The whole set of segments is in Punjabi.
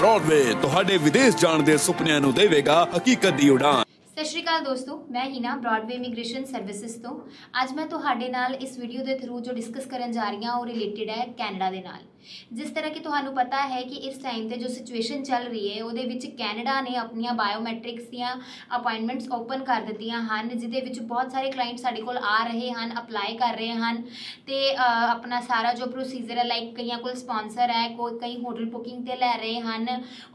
ਬ੍ਰੌਡਵੇ ਤੁਹਾਡੇ ਵਿਦੇਸ਼ ਜਾਣ ਦੇ ਸੁਪਨਿਆਂ ਨੂੰ ਦੇਵੇਗਾ ਹਕੀਕਤ ਦੀ ਉਡਾਨ। ਸਤਿ ਸ਼੍ਰੀ ਅਕਾਲ ਦੋਸਤੋ, ਮੈਂ ਹੀਨਾ ਬ੍ਰੌਡਵੇ ਇਮੀਗ੍ਰੇਸ਼ਨ ਸਰਵਿਸਿਜ਼ ਤੋਂ। ਅੱਜ ਮੈਂ ਤੁਹਾਡੇ ਨਾਲ ਇਸ ਵੀਡੀਓ ਦੇ ਥਰੂ ਜੋ ਡਿਸਕਸ ਕਰਨ ਜਾ ਰਹੀ ਹਾਂ, ਉਹ ਰਿਲੇਟਡ ਹੈ ਕੈਨੇਡਾ ਦੇ ਨਾਲ। ਜਿਸ ਤਰ੍ਹਾਂ ਕਿ ਤੁਹਾਨੂੰ ਪਤਾ ਹੈ ਕਿ ਇਸ ਟਾਈਮ ਤੇ ਜੋ ਸਿਚੁਏਸ਼ਨ ਚੱਲ ਰਹੀ ਹੈ, ਉਹਦੇ ਵਿੱਚ ਕੈਨੇਡਾ ਨੇ ਆਪਣੀਆਂ ਬਾਇਓਮੈਟ੍ਰਿਕਸ ਦੀਆਂ ਅਪਾਇੰਟਮੈਂਟਸ ਓਪਨ ਕਰ ਦਿੱਤੀਆਂ ਹਨ, ਜਿਹਦੇ ਵਿੱਚ ਬਹੁਤ ਸਾਰੇ ਕਲਾਇੰਟ ਸਾਡੇ ਕੋਲ ਆ ਰਹੇ ਹਨ ਅਪਲਾਈ ਕਰ ਰਹੇ ਹਨ ਤੇ ਆਪਣਾ ਸਾਰਾ ਜੋ ਪ੍ਰੋਸੀਜਰ ਹੈ ਲਾਈਕ ਕਈਆਂ ਕੋਲ ਸਪਾਂਸਰ ਹੈ, ਕੋਈ ਕਈ ਹੋਟਲ ਬੁਕਿੰਗ ਤੇ ਲੈ ਰਹੇ ਹਨ,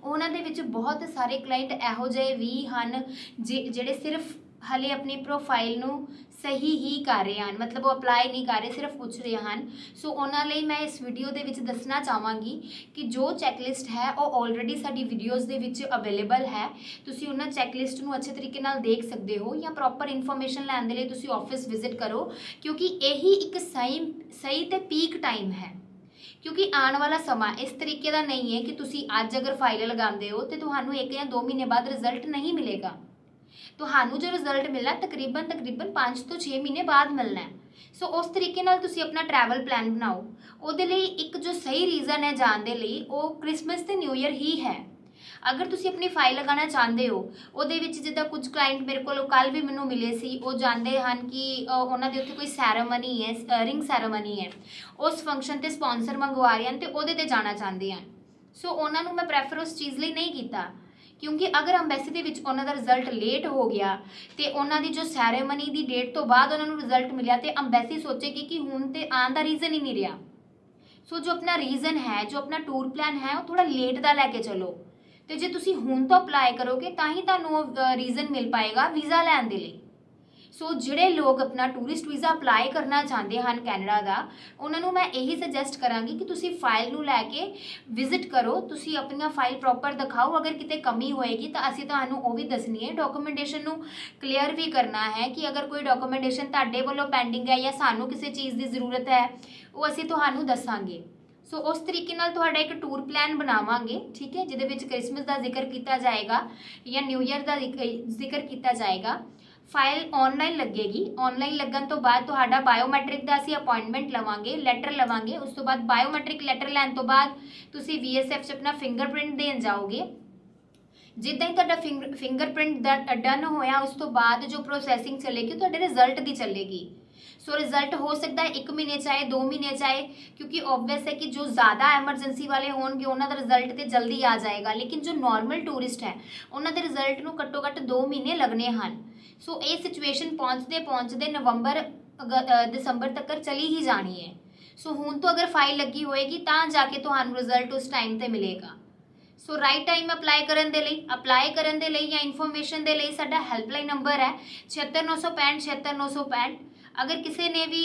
ਉਹਨਾਂ ਦੇ ਵਿੱਚ ਬਹੁਤ ਸਾਰੇ ਕਲਾਇੰਟ ਇਹੋ ਜਿਹੇ ਵੀ ਹਨ, ਜਿ- ਜਿਹੜੇ ਸਿਰਫ ਹਲੇ ਆਪਣੀ ਪ੍ਰੋਫਾਈਲ ਨੂੰ ਸਹੀ ਹੀ ਕਰ ਰਹੇ ਹਨ। ਮਤਲਬ ਉਹ ਅਪਲਾਈ ਨਹੀਂ ਕਰ ਰਹੇ, ਸਿਰਫ ਪੁੱਛ ਰਹੇ ਹਨ। ਸੋ ਉਹਨਾਂ ਲਈ ਮੈਂ ਇਸ ਵੀਡੀਓ ਦੇ ਵਿੱਚ ਦੱਸਣਾ ਚਾਹਾਂਗੀ ਕਿ ਜੋ ਚੈੱਕਲਿਸਟ ਹੈ, ਉਹ ਆਲਰੇਡੀ ਸਾਡੀ ਵੀਡੀਓਜ਼ ਦੇ ਵਿੱਚ ਅਵੇਲੇਬਲ ਹੈ। ਤੁਸੀਂ ਉਹਨਾਂ ਚੈੱਕਲਿਸਟ ਨੂੰ ਅੱਛੇ ਤਰੀਕੇ ਨਾਲ ਦੇਖ ਸਕਦੇ ਹੋ ਜਾਂ ਪ੍ਰੋਪਰ ਇਨਫੋਰਮੇਸ਼ਨ ਲੈਣ ਦੇ ਲਈ ਤੁਸੀਂ ਆਫਿਸ ਵਿਜ਼ਿਟ ਕਰੋ, ਕਿਉਂਕਿ ਇਹੀ ਇੱਕ ਸਹੀ ਸਹੀ ਤੇ ਪੀਕ ਟਾਈਮ ਹੈ। ਕਿਉਂਕਿ ਆਉਣ ਵਾਲਾ ਸਮਾਂ ਇਸ ਤਰੀਕੇ ਦਾ ਨਹੀਂ ਹੈ ਕਿ ਤੁਸੀਂ ਅੱਜ ਅਗਰ ਫਾਈਲ ਲਗਾਉਂਦੇ ਹੋ ਤੇ ਤੁਹਾਨੂੰ 1 ਜਾਂ 2 ਮਹੀਨੇ ਬਾਅਦ ਰਿਜ਼ਲਟ ਨਹੀਂ ਮਿਲੇਗਾ। ਤੁਹਾਨੂੰ ਜੋ ਰਿਜ਼ਲਟ ਮਿਲਣਾ ਤਕਰੀਬਨ ਤਕਰੀਬਨ 5 ਤੋਂ 6 ਮਹੀਨੇ ਬਾਅਦ ਮਿਲਣਾ ਹੈ। ਸੋ ਉਸ ਤਰੀਕੇ ਨਾਲ ਤੁਸੀਂ ਆਪਣਾ ਟਰੈਵਲ ਪਲਾਨ ਬਣਾਓ। ਉਹਦੇ ਲਈ ਇੱਕ ਜੋ ਸਹੀ ਰੀਜ਼ਨ ਹੈ ਜਾਣ ਦੇ ਲਈ, ਉਹ ਕ੍ਰਿਸਮਸ ਤੇ ਨਿਊ ਇਅਰ ਹੀ ਹੈ। ਅਗਰ ਤੁਸੀਂ ਆਪਣੀ ਫਾਈਲ ਲਗਾਉਣਾ ਚਾਹੁੰਦੇ ਹੋ, ਉਹਦੇ ਵਿੱਚ ਜਿੱਦਾਂ ਕੁਝ ਕਲਾਇੰਟ ਮੇਰੇ ਕੋਲ ਕੱਲ ਵੀ ਮੈਨੂੰ ਮਿਲੇ ਸੀ, ਉਹ ਜਾਣਦੇ ਹਨ ਕਿ ਉਹਨਾਂ ਦੇ ਉੱਥੇ ਕੋਈ ਸੈਰੇਮਨੀ ਹੈ ਰਿੰਗ ਸੈਰੇਮਨੀ ਹੈ। ਉਸ ਫੰਕਸ਼ਨ ਤੇ ਸਪਾਂਸਰ ਮੰਗਵਾ ਰਹੇ ਹਨ ਤੇ ਉਹਦੇ ਤੇ ਜਾਣਾ ਚਾਹੁੰਦੇ ਹਨ। ਸੋ ਉਹਨਾਂ ਨੂੰ ਮੈਂ ਪ੍ਰੈਫਰ ਉਸ ਚੀਜ਼ ਲਈ ਨਹੀਂ ਕੀਤਾ। ਕਿਉਂਕਿ ਅਗਰ ਅੰਬੈਸੀ ਦੇ ਵਿੱਚ ਉਹਨਾਂ ਦਾ ਰਿਜ਼ਲਟ ਲੇਟ ਹੋ ਗਿਆ ਤੇ ਉਹਨਾਂ ਦੀ ਜੋ ਸੈਰੇਮਨੀ ਦੀ ਡੇਟ ਤੋਂ ਬਾਅਦ ਉਹਨਾਂ ਨੂੰ ਰਿਜ਼ਲਟ ਮਿਲਿਆ ਤੇ ਅੰਬੈਸੀ ਸੋਚੇਗੀ ਕਿ ਹੁਣ ਤੇ ਆਉਣ ਦਾ ਰੀਜ਼ਨ ਹੀ ਨਹੀਂ ਰਿਹਾ। ਸੋ ਜੋ ਆਪਣਾ ਰੀਜ਼ਨ ਹੈ, ਜੋ ਆਪਣਾ ਟੂਰ ਪਲਾਨ ਹੈ, ਉਹ ਥੋੜਾ ਲੇਟ ਦਾ ਲੈ ਕੇ ਚਲੋ। ਤੇ ਜੇ ਤੁਸੀਂ ਹੁਣ ਤੋਂ ਅਪਲਾਈ ਕਰੋਗੇ, ਤਾਂ ਹੀ ਤੁਹਾਨੂੰ ਉਹ ਰੀਜ਼ਨ ਮਿਲ ਪਾਏਗਾ ਵੀਜ਼ਾ ਲੈਣ ਦੇ ਲਈ। ਸੋ ਜਿਹੜੇ ਲੋਕ ਆਪਣਾ ਟੂਰਿਸਟ ਵੀਜ਼ਾ ਅਪਲਾਈ ਕਰਨਾ ਚਾਹੁੰਦੇ ਹਨ ਕੈਨੇਡਾ ਦਾ, ਉਹਨਾਂ ਨੂੰ ਮੈਂ ਇਹੀ ਸੁਜੈਸਟ ਕਰਾਂਗੀ ਕਿ ਤੁਸੀਂ ਫਾਈਲ ਨੂੰ ਲੈ ਕੇ ਵਿਜ਼ਿਟ ਕਰੋ। ਤੁਸੀਂ ਆਪਣੀਆਂ ਫਾਈਲ ਪ੍ਰੋਪਰ ਦਿਖਾਓ। ਅਗਰ ਕਿਤੇ ਕਮੀ ਹੋਏਗੀ ਤਾਂ ਅਸੀਂ ਤੁਹਾਨੂੰ ਉਹ ਵੀ ਦੱਸਣੀ ਹੈ। ਡਾਕੂਮੈਂਟੇਸ਼ਨ ਨੂੰ ਕਲੀਅਰ ਵੀ ਕਰਨਾ ਹੈ ਕਿ ਅਗਰ ਕੋਈ ਡਾਕੂਮੈਂਟੇਸ਼ਨ ਤੁਹਾਡੇ ਵੱਲੋਂ ਪੈਂਡਿੰਗ ਹੈ ਜਾਂ ਸਾਨੂੰ ਕਿਸੇ ਚੀਜ਼ ਦੀ ਜ਼ਰੂਰਤ ਹੈ, ਉਹ ਅਸੀਂ ਤੁਹਾਨੂੰ ਦੱਸਾਂਗੇ। ਸੋ ਉਸ ਤਰੀਕੇ ਨਾਲ ਤੁਹਾਡਾ ਇੱਕ ਟੂਰ ਪਲਾਨ ਬਣਾਵਾਂਗੇ, ਠੀਕ ਹੈ? ਜਿਹਦੇ ਵਿੱਚ ਕ੍ਰਿਸਮਸ ਦਾ ਜ਼ਿਕਰ ਕੀਤਾ ਜਾਏਗਾ ਜਾਂ ਨਿਊ ਇਅਰ ਦਾ ਜ਼ਿਕਰ ਕੀਤਾ ਜਾਏਗਾ। ਫਾਈਲ ਆਨਲਾਈਨ ਲੱਗੇਗੀ। ਆਨਲਾਈਨ ਲੱਗਣ ਤੋਂ ਬਾਅਦ ਤੁਹਾਡਾ ਬਾਇਓਮੈਟ੍ਰਿਕ ਦਾ ਅਸੀਂ ਅਪਾਇੰਟਮੈਂਟ ਲਵਾਂਗੇ ਲੈਟਰ ਲਵਾਂਗੇ। ਉਸ ਤੋਂ ਬਾਅਦ ਬਾਇਓਮੈਟ੍ਰਿਕ ਲੈਟਰ ਲੈਣ ਤੋਂ ਬਾਅਦ ਤੁਸੀਂ VSF 'ਚ ਆਪਣਾ ਫਿੰਗਰਪ੍ਰਿੰਟ ਦੇਣ ਜਾਓਗੇ। ਜਿੱਦਾਂ ਹੀ ਤੁਹਾਡਾ ਫਿੰਗਰਪ੍ਰਿੰਟ ਡਨ ਹੋਇਆ, ਉਸ ਤੋਂ ਬਾਅਦ ਜੋ ਪ੍ਰੋਸੈਸਿੰਗ ਚੱਲੇਗੀ, ਉਹ ਤੁਹਾਡੇ ਰਿਜ਼ਲਟ ਦੀ ਚੱਲੇਗੀ। ਸੋ ਰਿਜ਼ਲਟ ਹੋ ਸਕਦਾ ਹੈ 1 ਮਹੀਨੇ ਚਾਹੇ 2 ਮਹੀਨੇ ਚਾਹੇ ਕਿਉਂਕਿ ਆਬਵੀਅਸ ਹੈ ਕਿ ਜੋ ਜ਼ਿਆਦਾ ਐਮਰਜੈਂਸੀ ਵਾਲੇ ਹੋਣਗੇ, ਉਹਨਾਂ ਦਾ ਰਿਜ਼ਲਟ ਤੇ ਜਲਦੀ ਆ ਜਾਏਗਾ। ਲੇਕਿਨ ਜੋ ਨਾਰਮਲ ਟੂਰਿਸਟ ਹੈ, ਉਹਨਾਂ ਦੇ ਰਿਜ਼ਲਟ ਨੂੰ ਘੱਟੋ ਘੱਟ 2 ਮਹੀਨੇ ਲੱਗਣੇ ਹਨ। ਸੋ ਇਹ ਸਿਚੁਏਸ਼ਨ ਪਹੁੰਚਦੇ ਪਹੁੰਚਦੇ ਨਵੰਬਰ ਦਸੰਬਰ ਤੱਕ ਚਲੀ ਹੀ ਜਾਣੀ ਹੈ। ਸੋ ਹੁਣ ਤੋਂ ਅਗਰ ਫਾਈਲ ਲੱਗੀ ਹੋਏਗੀ, ਤਾਂ ਜਾ ਕੇ ਤੁਹਾਨੂੰ ਰਿਜ਼ਲਟ ਉਸ ਟਾਈਮ ਤੇ ਮਿਲੇਗਾ। ਸੋ ਰਾਈਟ ਟਾਈਮ ਅਪਲਾਈ ਕਰਨ ਦੇ ਲਈ ਅਪਲਾਈ ਕਰਨ ਦੇ ਲਈ ਜਾਂ ਇਨਫੋਰਮੇਸ਼ਨ ਦੇ ਲਈ ਸਾਡਾ ਹੈਲਪਲਾਈਨ ਨੰਬਰ ਹੈ 76965 76965 ਅਗਰ ਕਿਸੇ ਨੇ ਵੀ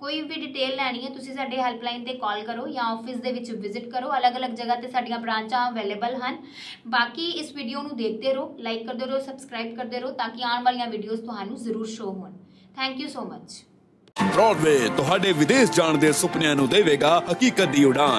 ਕੋਈ ਵੀ ਡਿਟੇਲ ਲੈਣੀ ਹੈ, ਤੁਸੀਂ ਸਾਡੇ ਹੈਲਪਲਾਈਨ ਤੇ ਕਾਲ ਕਰੋ ਜਾਂ ਆਫਿਸ ਦੇ ਵਿੱਚ ਵਿਜ਼ਿਟ ਕਰੋ। ਅਲੱਗ-ਅਲੱਗ ਜਗ੍ਹਾ ਤੇ ਸਾਡੀਆਂ ਬ੍ਰਾਂਚਾਂ ਅਵੇਲੇਬਲ ਹਨ। ਬਾਕੀ ਇਸ ਵੀਡੀਓ ਨੂੰ ਦੇਖਦੇ ਰਹੋ ਲਾਈਕ ਕਰਦੇ ਰਹੋ ਸਬਸਕ੍ਰਾਈਬ ਕਰਦੇ ਰਹੋ, ਤਾਂ ਕਿ ਆਉਣ ਵਾਲੀਆਂ ਵੀਡੀਓਜ਼ ਤੁਹਾਨੂੰ ਜ਼ਰੂਰ ਸ਼ੋ ਹੋਣ। Thank you so much Broadway ਤੁਹਾਡੇ ਵਿਦੇਸ਼ ਜਾਣ ਦੇ ਸੁਪਨਿਆਂ ਨੂੰ ਦੇਵੇਗਾ ਹਕੀਕਤ ਦੀ ਉਡਾਨ।